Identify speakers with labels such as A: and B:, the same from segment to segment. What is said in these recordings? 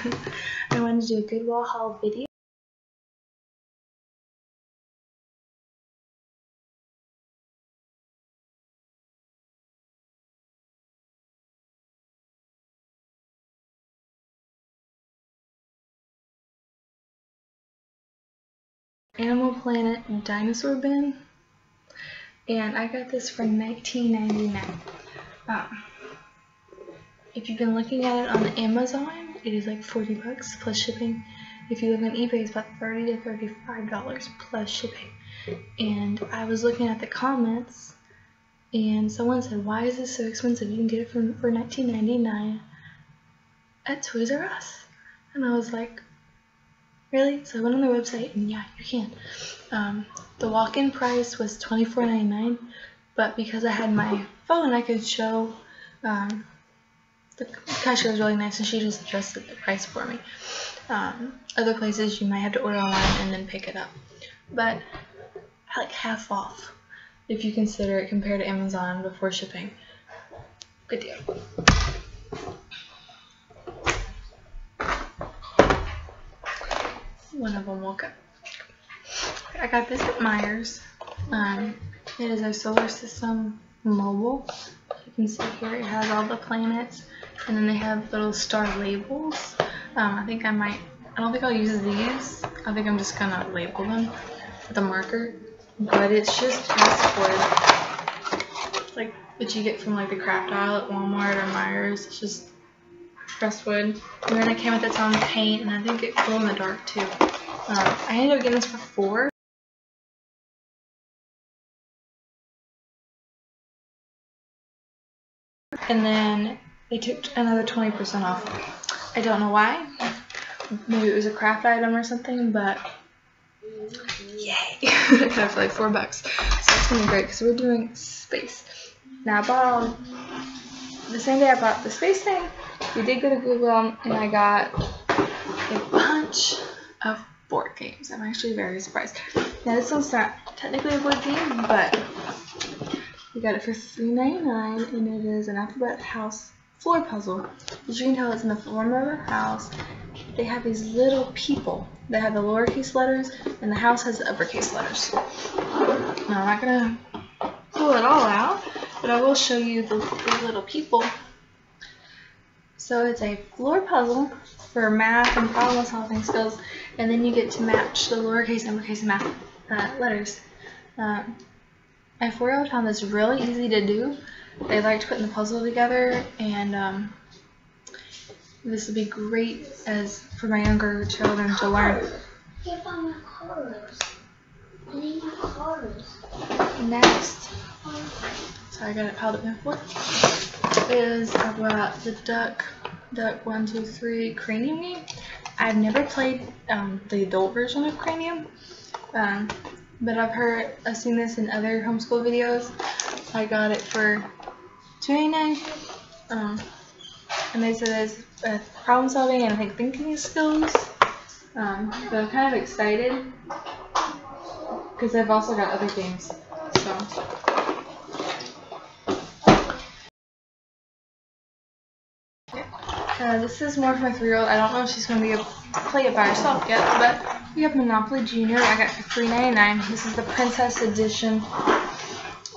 A: I wanted to do a Goodwill haul video. Animal Planet dinosaur bin and I got this for 19.99. Um, if you've been looking at it on Amazon, it is like 40 bucks plus shipping. If you look on eBay, it's about 30 to 35 dollars plus shipping. And I was looking at the comments, and someone said, "Why is this so expensive? You can get it for for 19.99 at Toys R Us." And I was like, "Really?" So I went on their website, and yeah, you can. Um, the walk-in price was $24.99, but because I had my phone, I could show. Um, the cashier was really nice, and she just adjusted the price for me. Um, other places you might have to order online and then pick it up, but like half off if you consider it compared to Amazon before shipping. Good deal. One of them woke up. I got this at Meijer's. Um, it is a solar system mobile. You can see here it has all the planets and then they have little star labels. Um, I think I might, I don't think I'll use these. I think I'm just gonna label them with a marker. But it's just pressed wood, like that you get from like the craft aisle at Walmart or Meijer's. It's just pressed wood. And then it came with its own paint, and I think it glow in the dark too. Um, I ended up getting this for four. And then they took another 20% off. I don't know why. Maybe it was a craft item or something, but yay! I got it for like four bucks. So it's gonna be great because we're doing space. Now I bought all, the same day I bought the space thing, we did go to Goodwill and I got a bunch of board games. I'm actually very surprised. Now this one's not technically a board game, but we got it for $3.99 and it is an alphabet house floor puzzle. As you can tell, it's in the form of a house. They have these little people that have the lowercase letters, and the house has the uppercase letters. Now, I'm not going to pull it all out, but I will show you the, the little people. So it's a floor puzzle for math and problem solving skills, and then you get to match the lowercase and uppercase math uh, letters. Um, my four-year-old found this really easy to do. They liked putting the puzzle together, and um, this would be great as for my younger children to learn. Next, so I got it piled up in four, is I brought the Duck, Duck 123 Cranium game. I've never played um, the adult version of Cranium, um, but I've heard, I've seen this in other homeschool videos. I got it for $2.99. Um, and they said it's uh, problem solving and I think thinking skills. Um, but I'm kind of excited because I've also got other games. So. Uh, this is more for my three-year-old. I don't know if she's going to be able to play it by herself yet, but we have Monopoly Junior. I got for $3.99. This is the Princess Edition.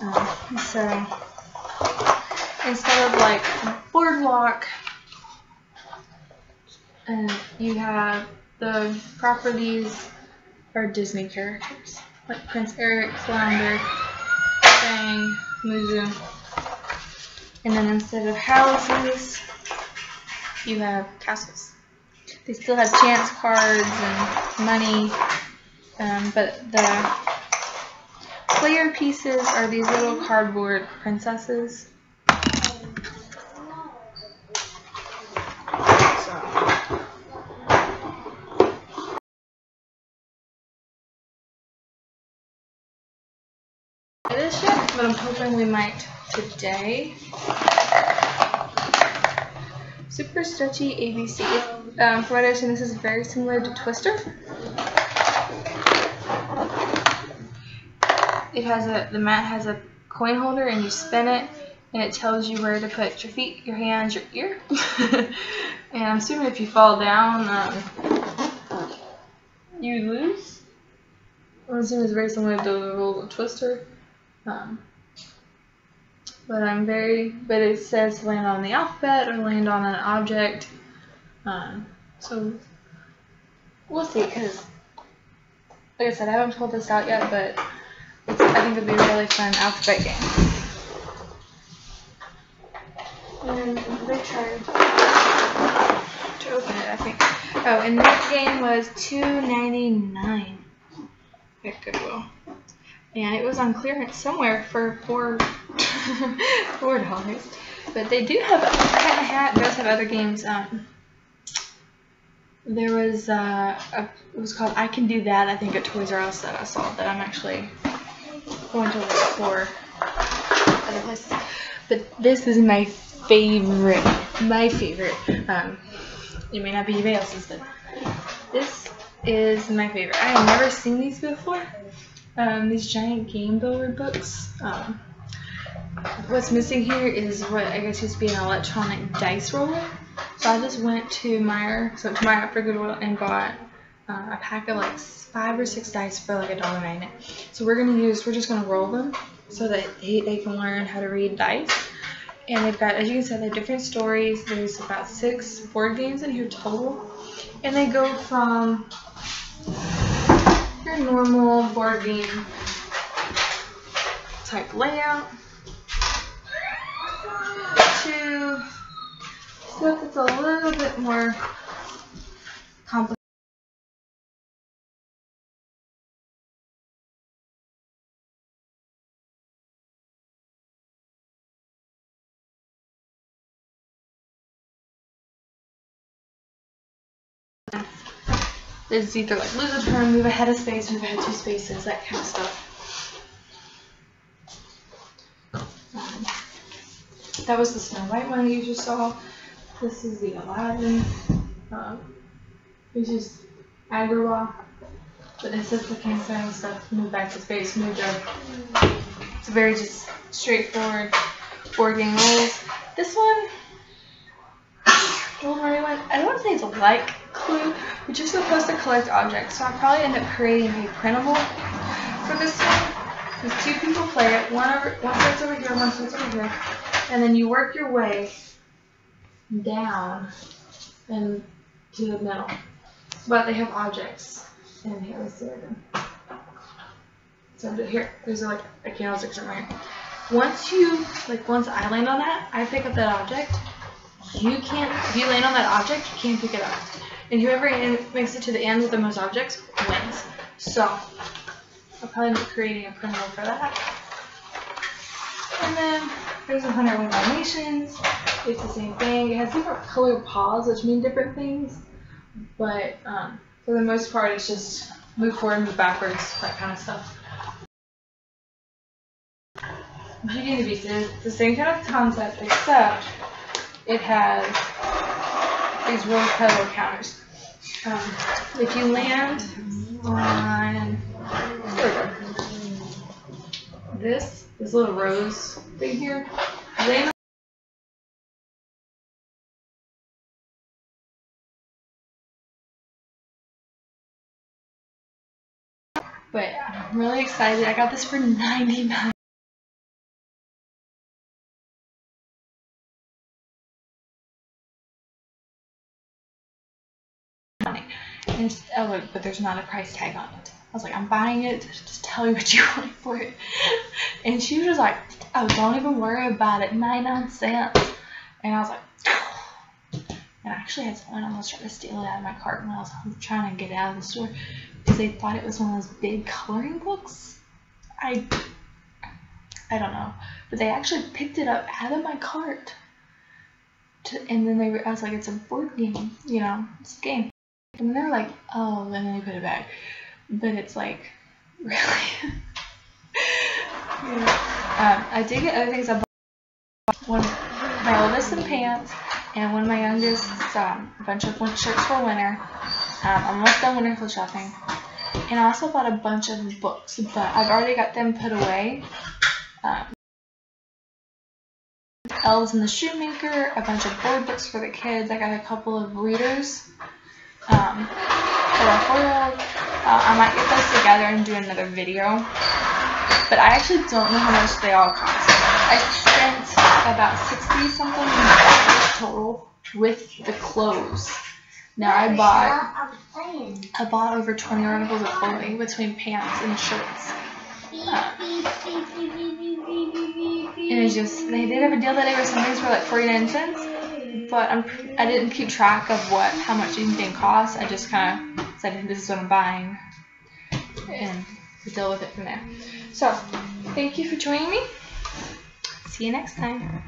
A: Um, so instead of like Boardwalk, and you have the properties are Disney characters, like Prince Eric, Flounder, Fang, Mushu. And then instead of houses, you have castles. They still have chance cards and money, um, but the player pieces are these little cardboard princesses. this yet, but I'm hoping we might today. Super stretchy ABC. Um, what I understand, this is very similar to Twister. It has a the mat has a coin holder, and you spin it, and it tells you where to put your feet, your hands, your ear. and I'm assuming if you fall down, um, you lose. I'm assuming it's very similar to the rules of Twister. Um, but I'm very, but it says land on the alphabet or land on an object. Um, so we'll see, because like I said, I haven't pulled this out yet, but I think it'd be a really fun alphabet game. And they tried to open it, I think. Oh, and that game was two ninety nine at Goodwill, and it was on clearance somewhere for four four dollars. But they do have in the Hat does have other games. Um, there was uh, a, it was called I Can Do That. I think at Toys R Us that I saw that I'm actually going to look for other places. But this is my favorite, my favorite. Um, it may not be anybody else's, but this is my favorite. I have never seen these before. Um, these giant game builder books. Um, what's missing here is what I guess used to be an electronic dice roller. So I just went to Meijer, so to Meijer for Goodwill and bought uh, a pack of like five or six dice for like a dollar ninety. So we're gonna use, we're just gonna roll them so that they, they can learn how to read dice. And they've got, as you can see, they have different stories. There's about six board games in here total. And they go from your normal board game type layout to stuff that's a little bit more complicated. There's either like lose a turn, move ahead of space, move ahead two spaces, that kind of stuff. Um, that was the Snow White one you just saw. This is the Aladdin. Um, which is Agrabah. But it says the campaign stuff, move back to space, move to. It's very just straightforward board game rules. This one, Mario one, I don't want to say it's a like Clue, which is supposed to collect objects. So I'll probably end up creating a printable for this one. Because two people play it, one over, one starts over here, one starts over here, and then you work your way down and to the middle. But they have objects. And here, let's see them. So here, there's like a candlestick somewhere here. Once you, like once I land on that, I pick up that object. You can't, if you land on that object, you can't pick it up. And whoever makes it to the end with the most objects wins. So, I'll probably end up creating a printable for that. And then there's 101 Dalmatians. It's the same thing. It has different colored paws, which mean different things. But um, for the most part, it's just move forward, move backwards, that kind of stuff. Beauty and the Beast is the same kind of concept, except it has these rose petal counters. Um, if you land on this, this little rose thing here, land But I'm really excited. I got this for 99 money. And oh but there's not a price tag on it. I was like, I'm buying it. Just tell me what you want for it. And she was just like, oh, don't even worry about it. 99 cents. And I was like, and I actually had someone almost try to steal it out of my cart when I was trying to get out of the store because they thought it was one of those big coloring books. I, I don't know, but they actually picked it up out of my cart. To, and then they were, I was like, it's a board game, you know, it's a game. And they're like, oh, and then they put it back. But it's like, really? yeah. um, I did get other things. I bought one, my oldest some pants, and one of my youngest um, a bunch of shirts for winter. Um, I'm almost done winter clothes shopping. And I also bought a bunch of books, but I've already got them put away. Um, Elves and the Shoemaker, a bunch of board books for the kids. I got a couple of readers um, for our four-year-old. Uh, I might get those together and do another video. But I actually don't know how much they all cost. I spent about 60 something total with the clothes. Now I bought I bought over 20 articles of clothing between pants and shirts. Uh, and it's just they did have a deal that day where some things were like 49 cents, but I'm I didn't keep track of what how much anything cost. I just kind of said this is what I'm buying and deal with it from there. So thank you for joining me. See you next time.